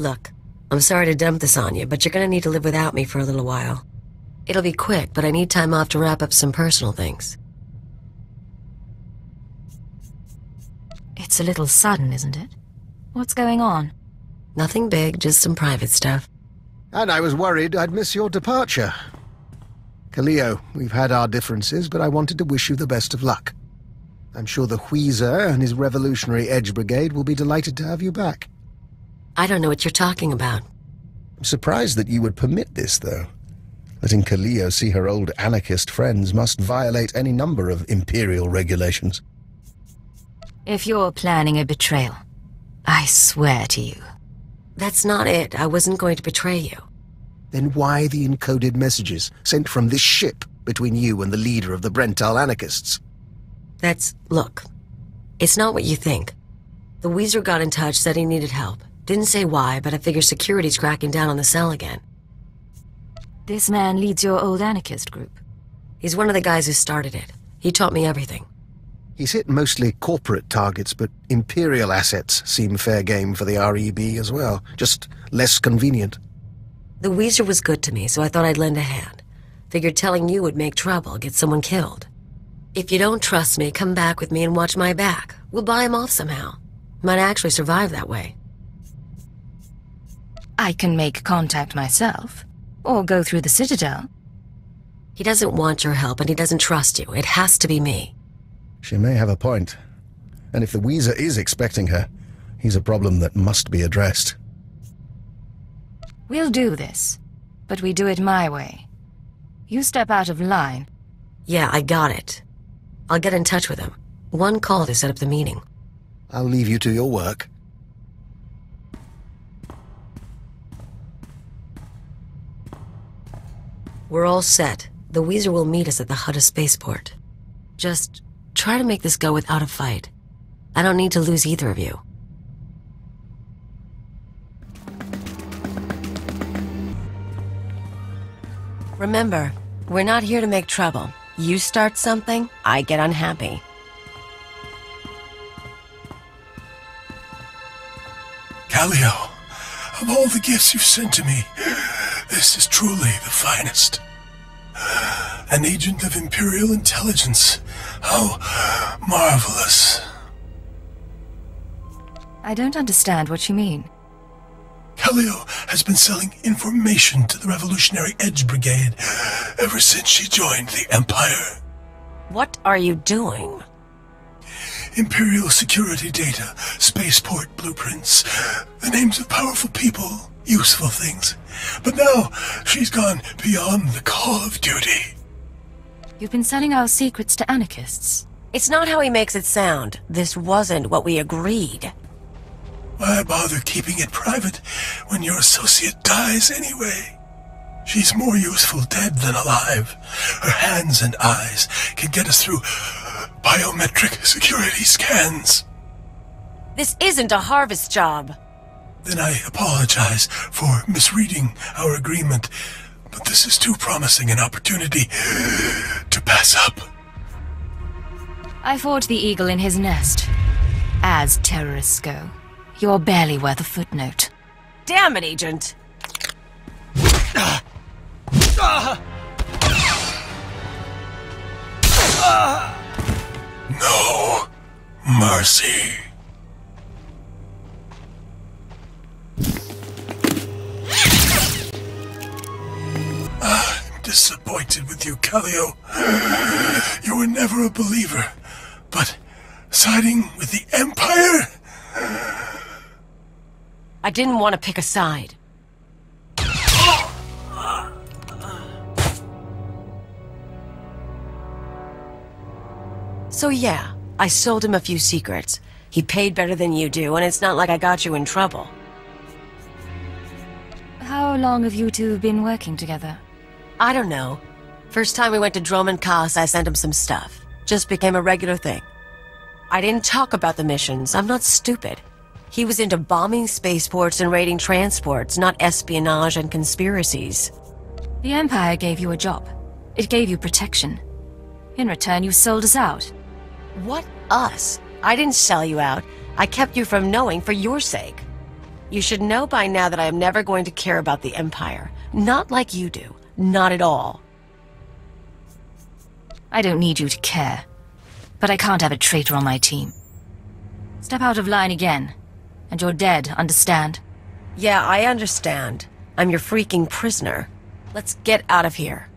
Look, I'm sorry to dump this on you, but you're gonna need to live without me for a little while. It'll be quick, but I need time off to wrap up some personal things. It's a little sudden, isn't it? What's going on? Nothing big, just some private stuff. And I was worried I'd miss your departure. Kaliyo, we've had our differences, but I wanted to wish you the best of luck. I'm sure the Wheezer and his Revolutionary Edge Brigade will be delighted to have you back. I don't know what you're talking about. I'm surprised that you would permit this, though. Letting Kaliyo see her old anarchist friends must violate any number of Imperial regulations. If you're planning a betrayal, I swear to you. That's not it. I wasn't going to betray you. Then why the encoded messages sent from this ship between you and the leader of the Brentaal anarchists? That's... look. It's not what you think. The Wheezer got in touch, said he needed help. Didn't say why, but I figure security's cracking down on the cell again. This man leads your old anarchist group. He's one of the guys who started it. He taught me everything. He's hit mostly corporate targets, but Imperial assets seem fair game for the REB as well. Just less convenient. The Wheezer was good to me, so I thought I'd lend a hand. Figured telling you would make trouble, get someone killed. If you don't trust me, come back with me and watch my back. We'll buy him off somehow. Might actually survive that way. I can make contact myself, or go through the Citadel. He doesn't want your help and he doesn't trust you. It has to be me. She may have a point. And if the Wheezer is expecting her, he's a problem that must be addressed. We'll do this, but we do it my way. You step out of line. Yeah, I got it. I'll get in touch with him. One call to set up the meeting. I'll leave you to your work. We're all set. The Wheezer will meet us at the Hutta spaceport. Just try to make this go without a fight. I don't need to lose either of you. Remember, we're not here to make trouble. You start something, I get unhappy. Kaliyo, of all the gifts you've sent to me, this is truly the finest. An agent of Imperial intelligence. How marvelous. I don't understand what you mean. Kaliyo has been selling information to the Revolutionary Edge Brigade ever since she joined the Empire. What are you doing? Imperial security data, spaceport blueprints, the names of powerful people, useful things. But now she's gone beyond the call of duty. You've been selling our secrets to anarchists. It's not how he makes it sound. This wasn't what we agreed. Why bother keeping it private when your associate dies anyway? She's more useful dead than alive. Her hands and eyes can get us through biometric security scans. This isn't a harvest job. Then I apologize for misreading our agreement, but this is too promising an opportunity to pass up. I fought the eagle in his nest. As terrorists go, you're barely worth a footnote. Damn it, Agent! Ah! Ah! Ah! No mercy. I'm disappointed with you, Kaliyo. You were never a believer, but siding with the Empire? I didn't want to pick a side. So yeah, I sold him a few secrets. He paid better than you do, and it's not like I got you in trouble. How long have you two been working together? I don't know. First time we went to Dromund Kaas, I sent him some stuff. Just became a regular thing. I didn't talk about the missions. I'm not stupid. He was into bombing spaceports and raiding transports, not espionage and conspiracies. The Empire gave you a job. It gave you protection. In return, you sold us out. What us? I didn't sell you out. I kept you from knowing for your sake. You should know by now that I am never going to care about the Empire. Not like you do. Not at all. I don't need you to care. But I can't have a traitor on my team. Step out of line again, and you're dead, understand? Yeah, I understand. I'm your freaking prisoner. Let's get out of here.